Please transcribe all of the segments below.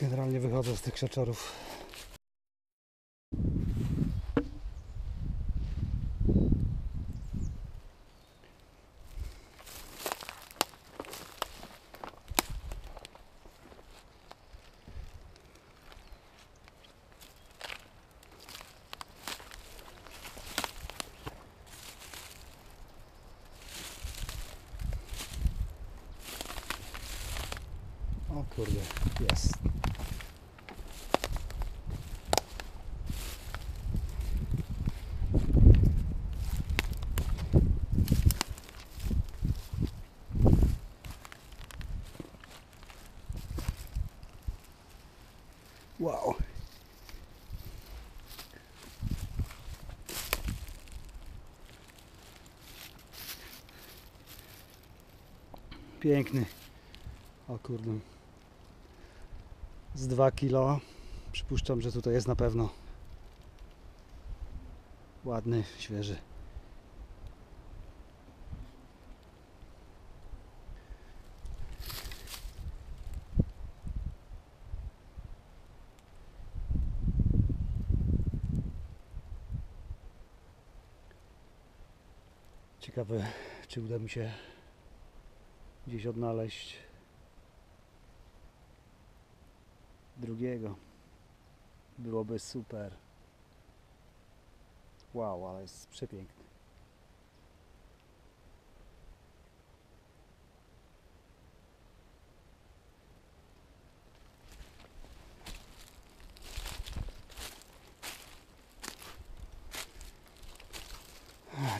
Generalnie wychodzę z tych krzaczorów. O kurde, jest. Wow. Piękny. O kurde. Z 2 kilo. Przypuszczam, że tutaj jest na pewno ładny, świeży. Ciekawe, czy uda mi się gdzieś odnaleźć drugiego. Byłoby super. Wow, ale jest przepiękny.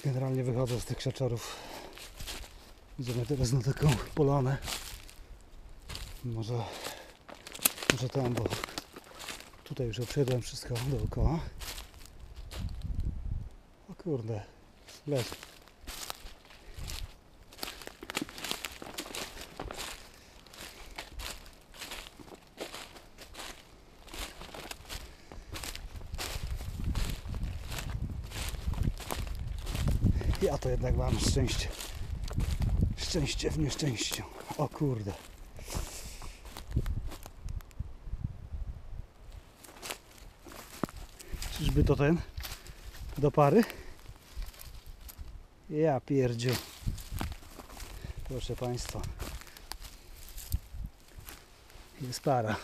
Generalnie wychodzę z tych krzaczorów. Idziemy teraz na taką polanę. Może, może tam, bo tutaj już obszedłem wszystko dookoła. O kurde, les. Ja to jednak mam szczęście. Szczęście w nieszczęściu. O kurde. Czyżby to ten? Do pary? Ja pierdziu. Proszę Państwa. Jest para.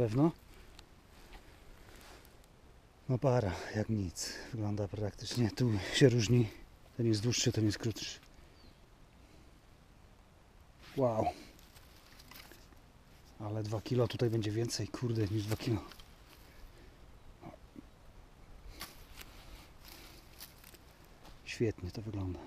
Pewno? No para, jak nic. Wygląda praktycznie. Tu się różni. Ten jest dłuższy, ten jest krótszy. Wow. Ale 2 kilo tutaj będzie więcej, kurde, niż 2 kilo. Świetnie to wygląda.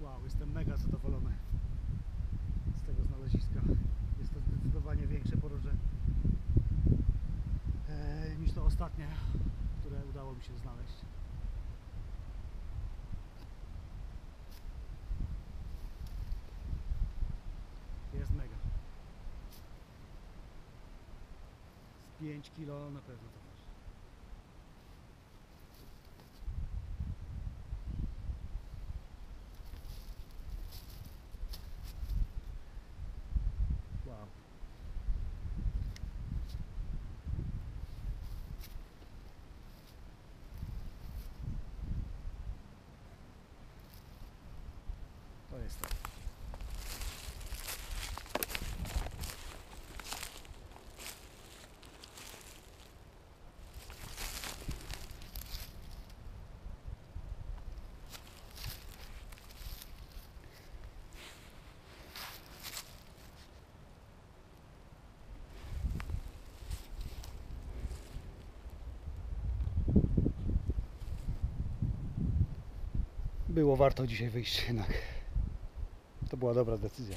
Wow, jestem mega zadowolony z tego znaleziska. Jest to zdecydowanie większe poroże e, niż to ostatnie, które udało mi się znaleźć. Jest mega. Z 5 kilo na pewno to waży. Wow. To jest to. Było warto dzisiaj wyjść jednak. To była dobra decyzja.